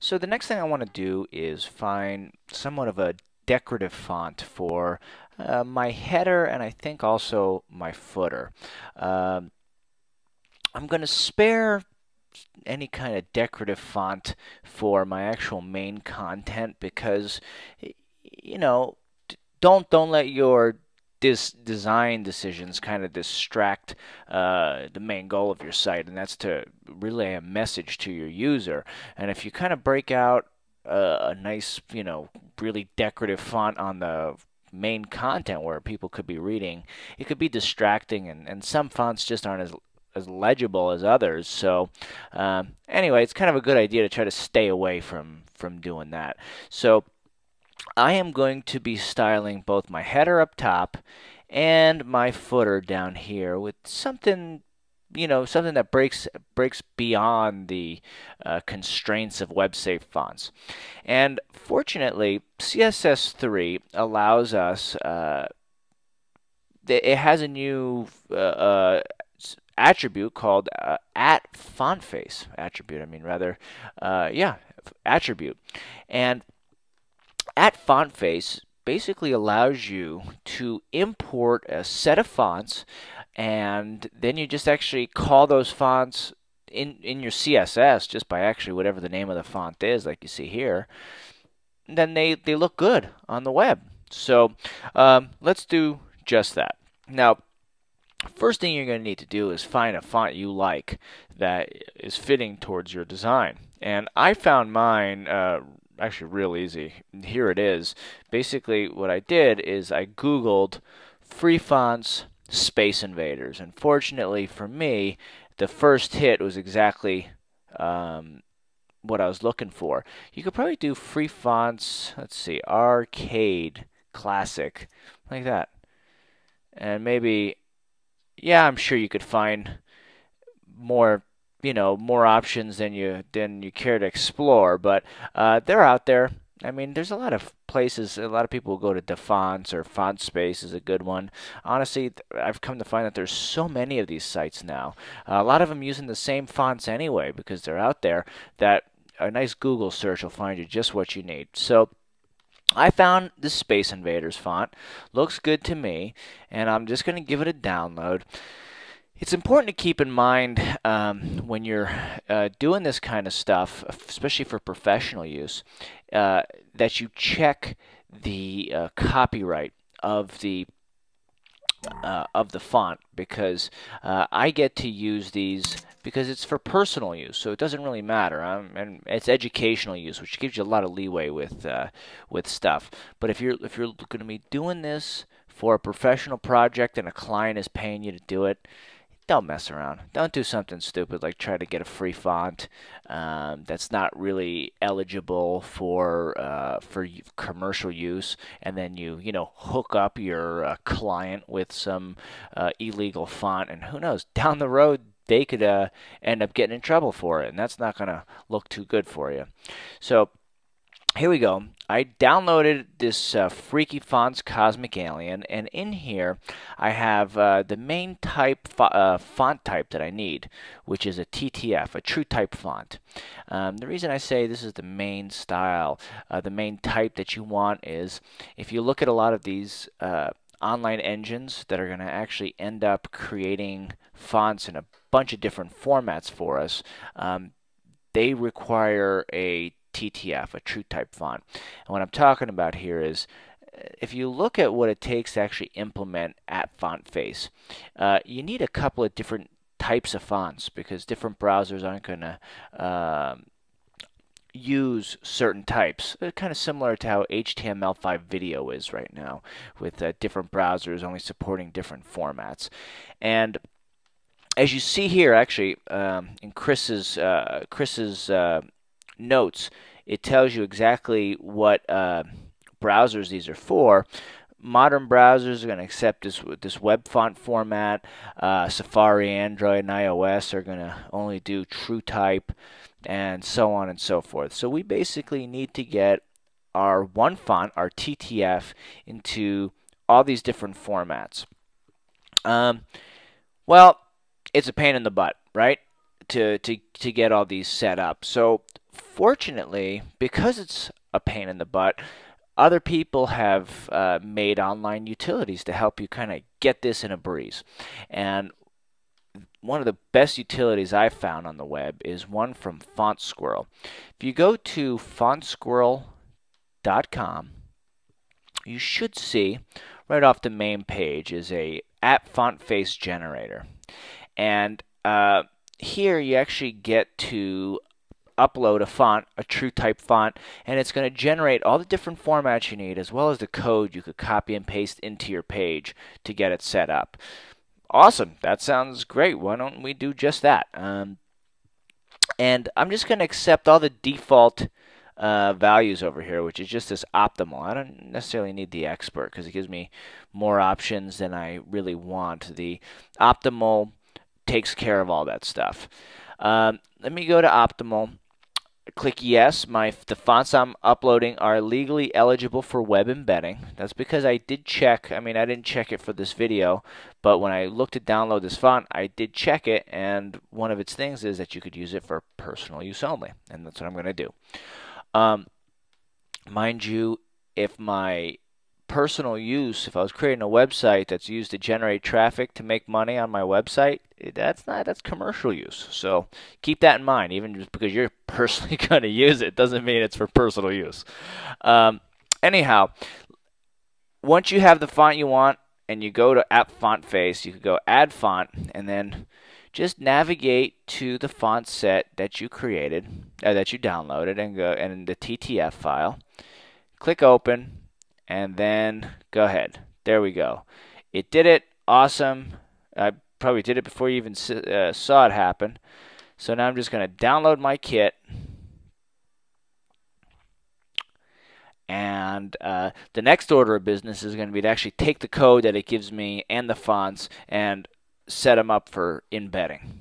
So the next thing I want to do is find somewhat of a decorative font for uh, my header and I think also my footer. Um, I'm going to spare any kind of decorative font for my actual main content because you know don't don't let your dis- design decisions kind of distract uh, the main goal of your site, and that's to relay a message to your user. And if you kind of break out uh, a nice, you know, really decorative font on the main content where people could be reading, it could be distracting, and, and some fonts just aren't as as legible as others. So um, anyway, it's kind of a good idea to try to stay away from from doing that. So I am going to be styling both my header up top and my footer down here with something you know something that breaks breaks beyond the uh, constraints of web safe fonts. And fortunately css3 allows us uh, it has a new uh, uh attribute called uh, at font face attribute i mean rather uh, yeah attribute. And at font face basically allows you to import a set of fonts and then you just actually call those fonts in in your CSS just by actually whatever the name of the font is like you see here. Then they they look good on the web. So um, let's do just that. Now first thing you're going to need to do is find a font you like that is fitting towards your design. And I found mine uh, actually real easy. Here it is. Basically, what I did is I Googled free fonts Space Invaders. And fortunately for me, the first hit was exactly um, what I was looking for. You could probably do free fonts, let's see, arcade classic, like that. And maybe, yeah, I'm sure you could find more you know more options than you than you care to explore, but uh, they're out there. I mean, there's a lot of places. A lot of people go to DaFonts or FontSpace is a good one. Honestly, I've come to find that there's so many of these sites now. Uh, a lot of them using the same fonts anyway because they're out there. That a nice Google search will find you just what you need. So. I found the Space Invaders font. Looks good to me, and I'm just going to give it a download. It's important to keep in mind um, when you're uh, doing this kind of stuff, especially for professional use, uh, that you check the uh, copyright of the uh, of the font because uh, I get to use these because it's for personal use, so it doesn't really matter. And it's educational use, which gives you a lot of leeway with uh, with stuff. But if you're if you're going to be doing this for a professional project and a client is paying you to do it, don't mess around. Don't do something stupid like try to get a free font um, that's not really eligible for uh, for commercial use, and then you you know hook up your uh, client with some uh, illegal font, and who knows down the road they could uh, end up getting in trouble for it, and that's not going to look too good for you. So here we go. I downloaded this uh, Freaky Fonts Cosmic Alien, and in here I have uh, the main type fo uh, font type that I need, which is a TTF, a True Type font. Um, the reason I say this is the main style, uh, the main type that you want is if you look at a lot of these uh, online engines that are going to actually end up creating fonts in a bunch of different formats for us, um, they require a TTF, a true type font. And what I'm talking about here is uh, if you look at what it takes to actually implement at font face, uh, you need a couple of different types of fonts because different browsers aren't going to um, use certain types. Uh, kind of similar to how HTML5 video is right now, with uh, different browsers only supporting different formats. And as you see here, actually, um, in Chris's uh, Chris's uh, notes, it tells you exactly what uh, browsers these are for. Modern browsers are going to accept this this web font format. Uh, Safari, Android, and iOS are going to only do True Type, and so on and so forth. So we basically need to get our one font, our TTF, into all these different formats. Um, well, it's a pain in the butt, right? To to to get all these set up. So unfortunately, because it's a pain in the butt, other people have uh, made online utilities to help you kind of get this in a breeze. And one of the best utilities I've found on the web is one from Font Squirrel. If you go to fontsquirrel.com, you should see right off the main page is a at font face generator. And uh, here you actually get to upload a font, a true type font, and it's going to generate all the different formats you need as well as the code you could copy and paste into your page to get it set up. Awesome. That sounds great. Why don't we do just that? Um, and I'm just going to accept all the default uh, values over here, which is just this optimal. I don't necessarily need the expert because it gives me more options than I really want. The optimal takes care of all that stuff. Um, let me go to optimal click yes. My the fonts I'm uploading are legally eligible for web embedding. That's because I did check. I mean, I didn't check it for this video, but when I looked to download this font, I did check it, and one of its things is that you could use it for personal use only, and that's what I'm going to do. Um, mind you, if my personal use, if I was creating a website that's used to generate traffic to make money on my website, eh, that's not that's commercial use. So keep that in mind. Even just because you're personally going to use it doesn't mean it's for personal use. Um, anyhow, once you have the font you want and you go to At Font Face, you can go Add Font and then just navigate to the font set that you created, uh, that you downloaded, and go and the TTF file. Click Open and then go ahead. There we go. It did it. Awesome. I probably did it before you even uh, saw it happen. So now I'm just going to download my kit. And uh, the next order of business is going to be to actually take the code that it gives me and the fonts and set them up for embedding.